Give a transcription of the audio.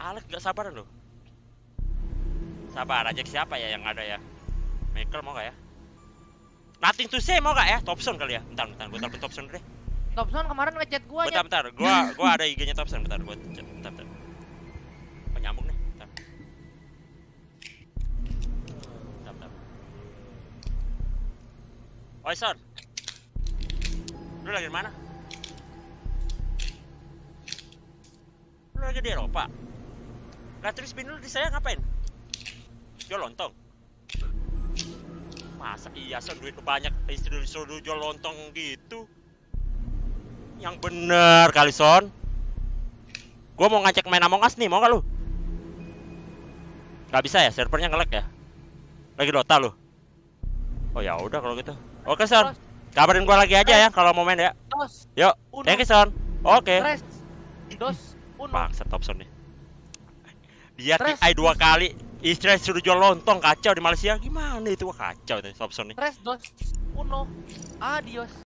Alex gak sabar loh. Sabar aja siapa ya yang ada ya? Michael mau gak ya? Nothing to say mau gak ya? Thompson kali ya? Bentar, bentar, gue telepon Thompson dulu deh. Thompson kemarin ngechat gua Bentar, ya. bentar, gua, gua ada IG-nya Thompson, bentar, gua chat, bentar, bentar. Oh, nyambung nih, bentar. Bentar, bentar. Oi, Son. Lu lagi di mana? Lagi di Eropa? Lah terus bin di saya ngapain? Jual lontong? Masa iya Son duit lu banyak istri lu disuruh jual lontong gitu? Yang bener kali Son. Gua mau ngajak main Among Us nih, mau gak lu? Gak bisa ya, servernya nge-lag ya? Lagi Dota lu? Oh ya udah kalau gitu. Oke Son, kabarin gua lagi aja ya kalau mau main ya. Yuk, thank you Son. Oke. tres, dos, uno. Bangsa Thompson nih. Dia. TI dua kali, istri suruh jual lontong kacau di Malaysia. Gimana itu kacau itu Thompson nih. Tres, dos, uno. Adios.